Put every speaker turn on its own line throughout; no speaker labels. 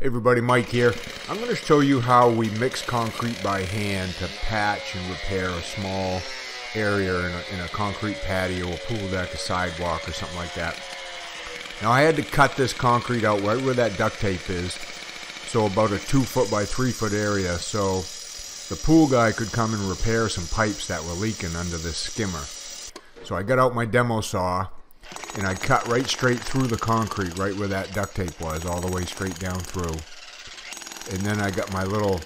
Everybody, Mike here. I'm going to show you how we mix concrete by hand to patch and repair a small area in a, in a concrete patio, a pool deck, a sidewalk, or something like that. Now I had to cut this concrete out right where that duct tape is, so about a two foot by three foot area, so the pool guy could come and repair some pipes that were leaking under this skimmer. So I got out my demo saw and I cut right straight through the concrete, right where that duct tape was, all the way straight down through. And then I got my little,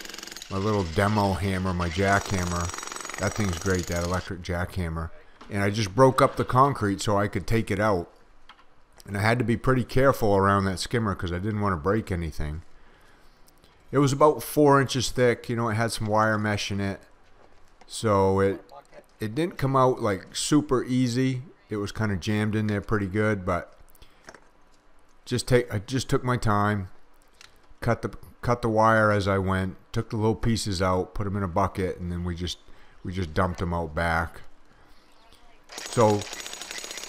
my little demo hammer, my jackhammer. That thing's great, that electric jackhammer. And I just broke up the concrete so I could take it out. And I had to be pretty careful around that skimmer because I didn't want to break anything. It was about four inches thick. You know, it had some wire mesh in it, so it it didn't come out like super easy it was kind of jammed in there pretty good, but just take I just took my time, cut the cut the wire as I went, took the little pieces out, put them in a bucket, and then we just we just dumped them out back. So,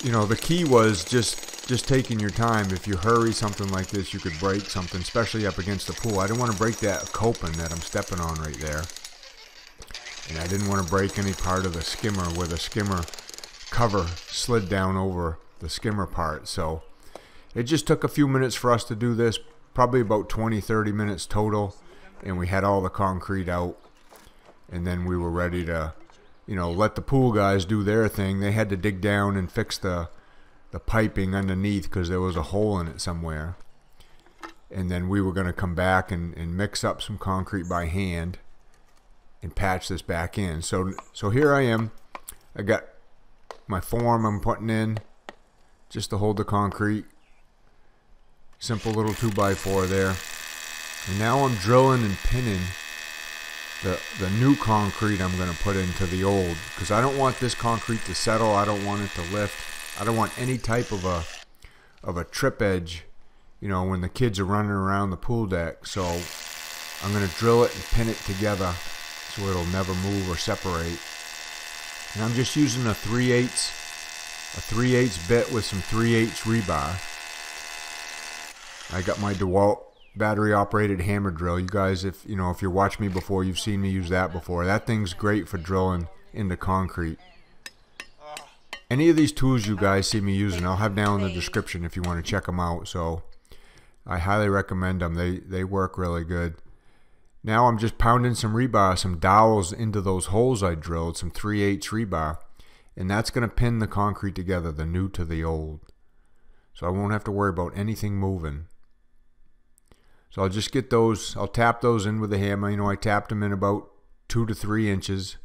you know, the key was just just taking your time. If you hurry something like this, you could break something, especially up against the pool. I didn't want to break that coping that I'm stepping on right there. And I didn't want to break any part of the skimmer where the skimmer cover slid down over the skimmer part. So it just took a few minutes for us to do this, probably about 20, 30 minutes total. And we had all the concrete out. And then we were ready to, you know, let the pool guys do their thing. They had to dig down and fix the, the piping underneath because there was a hole in it somewhere. And then we were going to come back and, and mix up some concrete by hand and patch this back in. So, so here I am. I got my form I'm putting in just to hold the concrete. Simple little 2x4 there. And now I'm drilling and pinning the, the new concrete I'm going to put into the old. Because I don't want this concrete to settle. I don't want it to lift. I don't want any type of a, of a trip edge, you know, when the kids are running around the pool deck. So I'm going to drill it and pin it together so it'll never move or separate. And I'm just using a 3 8 a 3 8 bit with some 3 8 rebar. I got my DeWalt battery operated hammer drill. You guys, if you know, if you watch me before, you've seen me use that before. That thing's great for drilling into concrete. Any of these tools you guys see me using, I'll have down in the description if you want to check them out. So I highly recommend them. They they work really good. Now I'm just pounding some rebar, some dowels into those holes I drilled, some 3 8 rebar, and that's going to pin the concrete together, the new to the old. So I won't have to worry about anything moving. So I'll just get those, I'll tap those in with the hammer. You know, I tapped them in about two to three inches.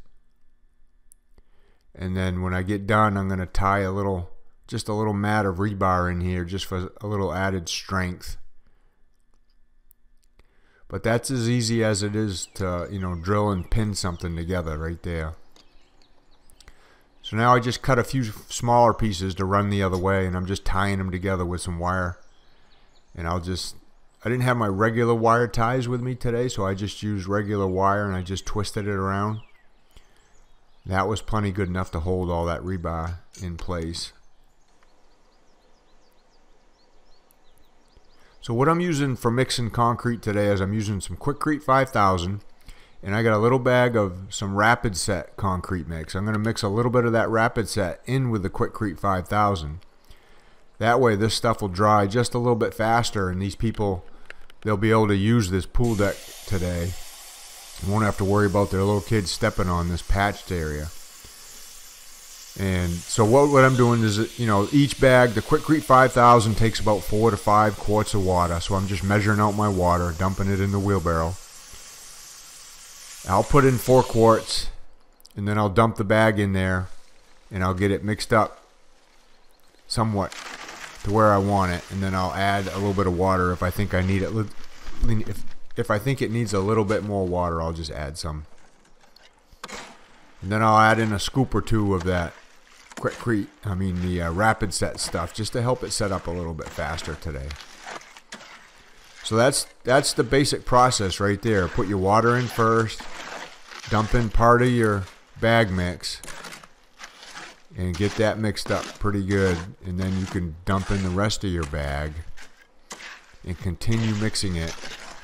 And then when I get done, I'm going to tie a little, just a little mat of rebar in here just for a little added strength. But that's as easy as it is to, you know, drill and pin something together right there. So now I just cut a few smaller pieces to run the other way and I'm just tying them together with some wire. And I'll just, I didn't have my regular wire ties with me today, so I just used regular wire and I just twisted it around. That was plenty good enough to hold all that rebar in place. So what I'm using for mixing concrete today is I'm using some Quikrete 5000 and I got a little bag of some Rapid Set concrete mix. I'm going to mix a little bit of that Rapid Set in with the Quikrete 5000. That way this stuff will dry just a little bit faster and these people, they'll be able to use this pool deck today. You won't have to worry about their little kids stepping on this patched area. And so what, what I'm doing is, you know, each bag, the Quikrete 5000 takes about four to five quarts of water. So I'm just measuring out my water, dumping it in the wheelbarrow. I'll put in four quarts, and then I'll dump the bag in there, and I'll get it mixed up somewhat to where I want it, and then I'll add a little bit of water if I think I need it. If if I think it needs a little bit more water, I'll just add some. And then I'll add in a scoop or two of that Quikrete, I mean the uh, rapid set stuff, just to help it set up a little bit faster today. So that's that's the basic process right there. Put your water in first, dump in part of your bag mix, and get that mixed up pretty good. And then you can dump in the rest of your bag and continue mixing it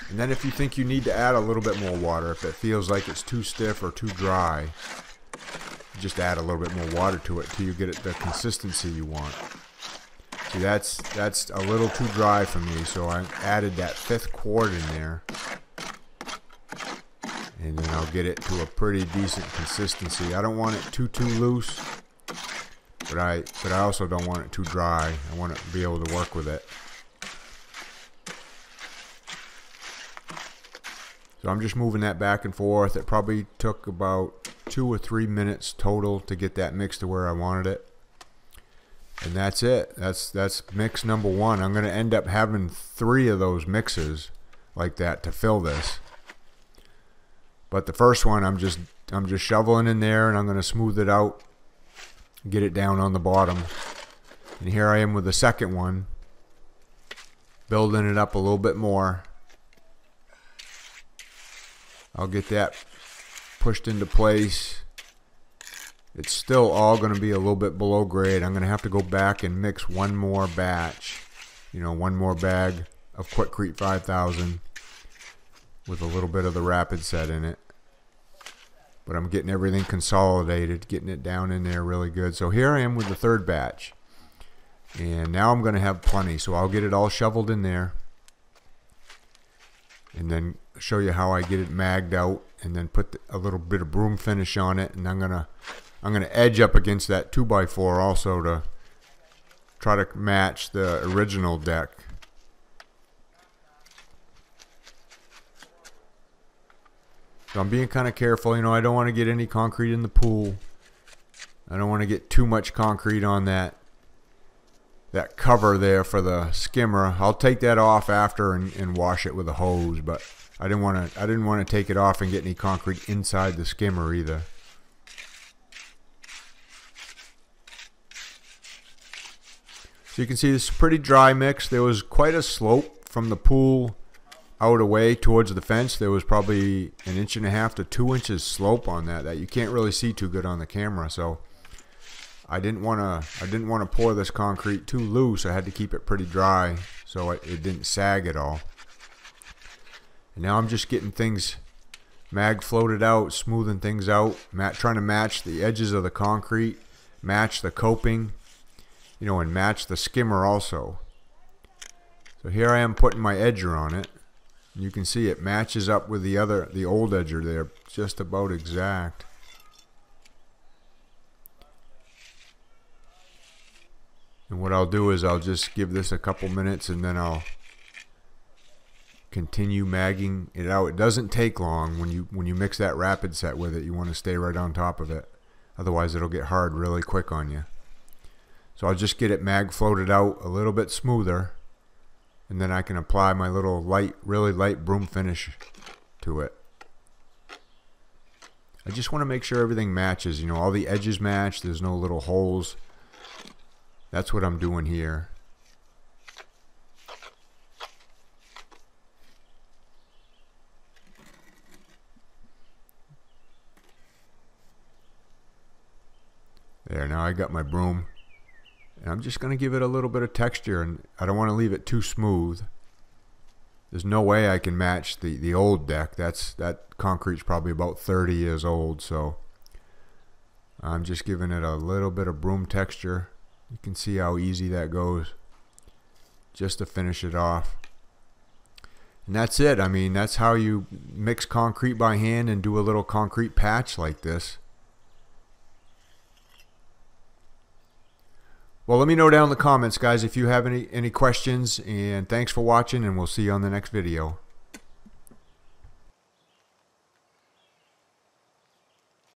And then if you think you need to add a little bit more water, if it feels like it's too stiff or too dry, just add a little bit more water to it until you get it the consistency you want. See, that's that's a little too dry for me, so I added that fifth quart in there. And then I'll get it to a pretty decent consistency. I don't want it too too loose, but I but I also don't want it too dry. I want to be able to work with it. So I'm just moving that back and forth. It probably took about two or three minutes total to get that mix to where I wanted it. And that's it. That's that's mix number one. I'm going to end up having three of those mixes like that to fill this. But the first one, I'm just I'm just shoveling in there, and I'm going to smooth it out, get it down on the bottom. And here I am with the second one, building it up a little bit more. I'll get that pushed into place. It's still all going to be a little bit below grade. I'm going to have to go back and mix one more batch. You know, one more bag of Quikrete 5000 with a little bit of the Rapid Set in it. But I'm getting everything consolidated, getting it down in there really good. So here I am with the third batch. And now I'm going to have plenty. So I'll get it all shoveled in there. And then show you how I get it magged out and then put a little bit of broom finish on it and I'm gonna I'm gonna edge up against that 2x4 also to try to match the original deck. So I'm being kind of careful you know I don't want to get any concrete in the pool. I don't want to get too much concrete on that that cover there for the skimmer I'll take that off after and, and wash it with a hose but I didn't want to I didn't want to take it off and get any concrete inside the skimmer either. So you can see this is pretty dry mix. There was quite a slope from the pool out away towards the fence. There was probably an inch and a half to two inches slope on that that you can't really see too good on the camera. So I didn't want to I didn't want to pour this concrete too loose. I had to keep it pretty dry so it, it didn't sag at all. And now I'm just getting things mag floated out, smoothing things out, trying to match the edges of the concrete, match the coping, you know, and match the skimmer also. So here I am putting my edger on it. You can see it matches up with the other, the old edger there, just about exact. And what I'll do is I'll just give this a couple minutes and then I'll continue magging it out. It doesn't take long when you when you mix that rapid set with it. You want to stay right on top of it. Otherwise it'll get hard really quick on you. So I'll just get it mag floated out a little bit smoother and then I can apply my little light, really light broom finish to it. I just want to make sure everything matches, you know, all the edges match, there's no little holes. That's what I'm doing here. There, now I got my broom. And I'm just going to give it a little bit of texture, and I don't want to leave it too smooth. There's no way I can match the, the old deck. That's That concrete's probably about 30 years old, so I'm just giving it a little bit of broom texture. You can see how easy that goes just to finish it off. And that's it. I mean, that's how you mix concrete by hand and do a little concrete patch like this. Well, let me know down in the comments, guys, if you have any, any questions. And thanks for watching, and we'll see you on the next video.